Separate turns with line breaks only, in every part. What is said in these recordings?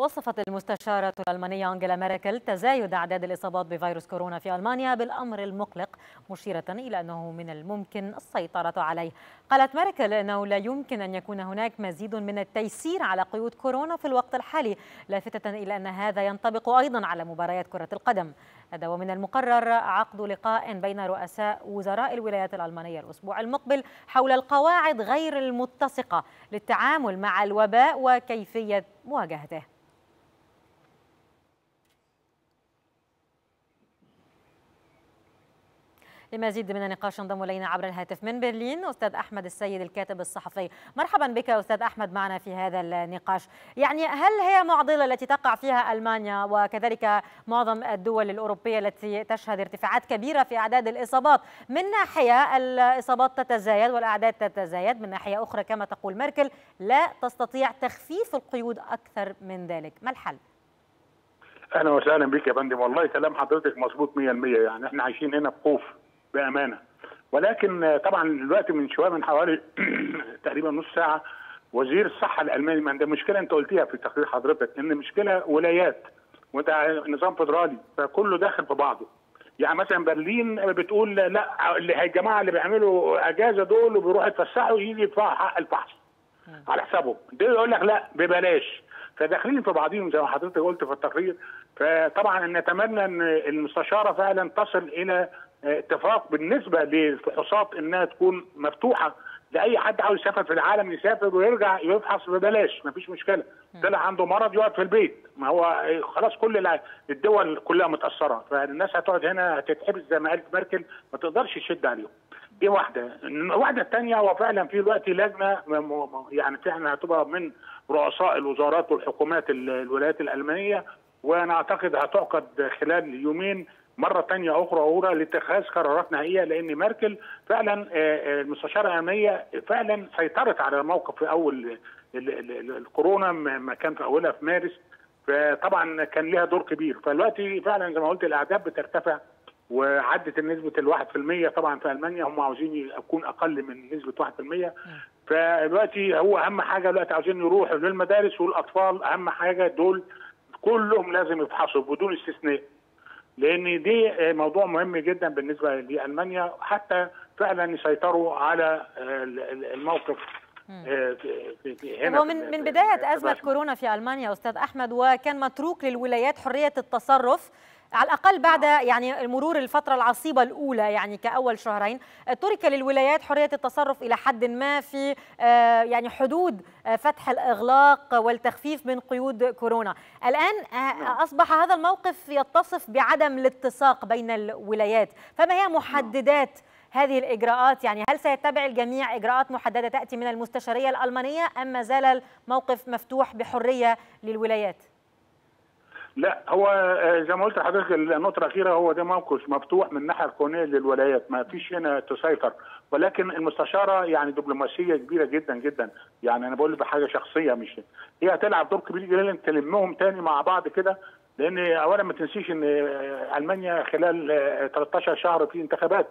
وصفت المستشارة الألمانية أنجيلا ميركل تزايد أعداد الإصابات بفيروس كورونا في ألمانيا بالأمر المقلق مشيرة إلى أنه من الممكن السيطرة عليه. قالت ميركل أنه لا يمكن أن يكون هناك مزيد من التيسير على قيود كورونا في الوقت الحالي لافتة إلى أن هذا ينطبق أيضا على مباريات كرة القدم. هذا ومن المقرر عقد لقاء بين رؤساء وزراء الولايات الألمانية الأسبوع المقبل حول القواعد غير المتسقة للتعامل مع الوباء وكيفية مواجهته. لمزيد من النقاش ينضم إلينا عبر الهاتف من برلين أستاذ أحمد السيد الكاتب الصحفي. مرحبا بك أستاذ أحمد معنا في هذا النقاش. يعني هل هي معضلة التي تقع فيها ألمانيا وكذلك معظم الدول الأوروبية التي تشهد ارتفاعات كبيرة في أعداد الإصابات؟ من ناحية الإصابات تتزايد والأعداد تتزايد من ناحية أخرى كما تقول ميركل لا تستطيع تخفيف القيود أكثر من ذلك. ما الحل؟
أهلا وسهلا بك يا فندم. والله كلام حضرتك مظبوط 100% يعني إحنا عايشين هنا بخوف. بأمانة. ولكن طبعا دلوقتي من شوية من حوالي تقريبا نص ساعة وزير الصحة الألماني ما عنده مشكلة أنت قلتيها في تقرير حضرتك إن مشكلة ولايات وده نظام فدرالي فكله داخل في بعضه. يعني مثلا برلين بتقول لا اللي الجماعة اللي بيعملوا أجازة دول وبيروحوا يتفسحوا يجي يدفعوا حق الفحص على حسابهم. ده يقول لك لا ببلاش. فداخلين في بعضهم زي ما حضرتك قلت في التقرير. فطبعا نتمنى إن المستشارة فعلا تصل إلى اتفاق بالنسبة للفحوصات إنها تكون مفتوحة لأي حد عاوز يسافر في العالم يسافر ويرجع يفحص ببلاش مفيش مشكلة. طلع عنده مرض يقعد في البيت. ما هو خلاص كل الدول كلها متأثرة. فالناس هتقعد هنا هتتحبس زي ما قالت ميركل ما تقدرش تشد عليهم. دي واحدة. الواحده الثانية هو فعلا في دلوقتي لجنة يعني فعلا هتبقى من رؤساء الوزارات والحكومات الولايات الألمانية وأنا أعتقد هتعقد خلال يومين مرة ثانية أخرى أخرى لاتخاذ قرارات نهائية لأن ميركل فعلا المستشارة الأمنية فعلا سيطرت على الموقف في أول الكورونا ما كان في أولها في مارس. فطبعا كان لها دور كبير. فدلوقتي فعلا زي ما قلت الأعداد بترتفع وعدت النسبة الواحد في المية طبعا في ألمانيا. هم عاوزين يكون أقل من نسبة واحد في المية. فدلوقتي هو أهم حاجة. دلوقتي عاوزين يروحوا للمدارس والأطفال. أهم حاجة دول كلهم لازم يفحصوا بدون استثناء. لأن دي موضوع مهم جدا بالنسبة لألمانيا. حتى فعلا يسيطروا على الموقف
هنا هو من من بداية أزمة كورونا في ألمانيا أستاذ أحمد وكان متروك للولايات حرية التصرف. على الأقل بعد يعني مرور الفترة العصيبة الأولى يعني كأول شهرين ترك للولايات حرية التصرف إلى حد ما في يعني حدود فتح الإغلاق والتخفيف من قيود كورونا. الآن أصبح هذا الموقف يتصف بعدم الاتساق بين الولايات. فما هي محددات هذه الإجراءات؟ يعني هل سيتبع الجميع إجراءات محددة تأتي من المستشارية الألمانية أم ما زال الموقف مفتوح بحرية للولايات؟
لا هو زي ما قلت لحضرتك النقطة الأخيرة هو ده موقف مفتوح من الناحيه القانونية للولايات ما فيش هنا تسيطر. ولكن المستشارة يعني دبلوماسية كبيرة جدا جدا. يعني أنا بقول بحاجة شخصية مش هي هتلعب دور كبير جدا تلمهم تاني مع بعض كده لأن اولا ما تنسيش إن ألمانيا خلال 13 شهر في انتخابات.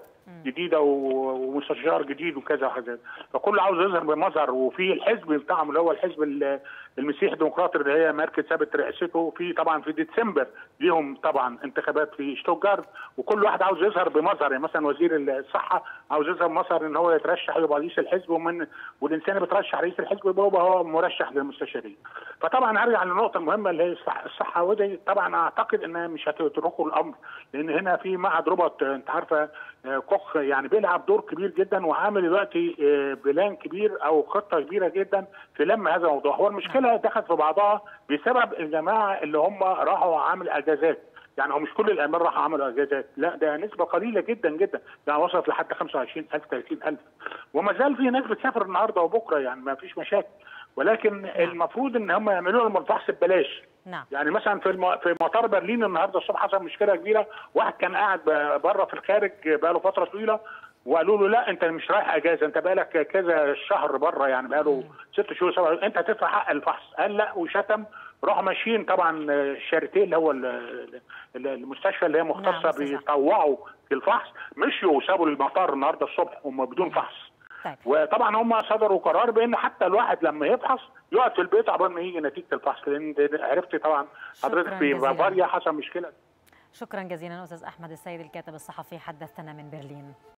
جديدة ومستشار جديد وكذا وكذا فكل عاوز يظهر بمظهر وفي الحزب بتاعهم اللي هو الحزب المسيحي الديمقراطي اللي هي ماركت ثابت رئاسته في طبعا في ديسمبر ليهم طبعا انتخابات في شتوتجارت وكل واحد عاوز يظهر بمظهر. يعني مثلا وزير الصحة عاوز يظهر بمظهر إن هو يترشح يبقى رئيس الحزب ومن والإنسان اللي بترشح رئيس الحزب يبقى هو مرشح للمستشارين. فطبعا هرجع للنقطة المهمة اللي هي الصحة ودي طبعا أعتقد إنها مش هتتركوا الأمر لأن هنا في معهد روبوت أنت عارفة كوخ يعني بيلعب دور كبير جدا وعامل دلوقتي بلان كبير أو خطة كبيرة جدا في لم هذا الموضوع. هو المشكلة دخلت في بعضها بسبب الجماعة اللي هم راحوا عامل أجازات. يعني هو مش كل الامال راحوا عملوا أجازات. لا ده نسبة قليلة جدا جدا. يعني وصلت لحد 25000 30000 وما زال في ناس بتسافر النهارده وبكرة يعني ما فيش مشاكل. ولكن المفروض إن هم يعملوا لهم الفحص ببلاش.
نعم.
يعني مثلا في الم... في مطار برلين النهارده الصبح حصل مشكلة كبيرة واحد كان قاعد بره في الخارج بقى له فترة طويلة وقالوا له لا أنت مش رايح أجازة أنت بقالك كذا شهر بره يعني بقاله ست شهور سبعة أنت هتدفع حق الفحص. قال لا وشتم. راحوا ماشيين طبعا الشاريتيه اللي هو المستشفى اللي هي مختصة
نعم،.
بيطوعوا في الفحص مشيوا وسابوا المطار النهارده الصبح هم بدون فحص.
طيب.
وطبعا هم صدروا قرار بأن حتى الواحد لما يفحص يقعد في البيت عقبال ما يجي نتيجة الفحص لأن عرفت طبعا حضرتك في بافاريا حصل مشكلة.
شكرا جزيلا أستاذ أحمد السيد الكاتب الصحفي حدثنا من برلين.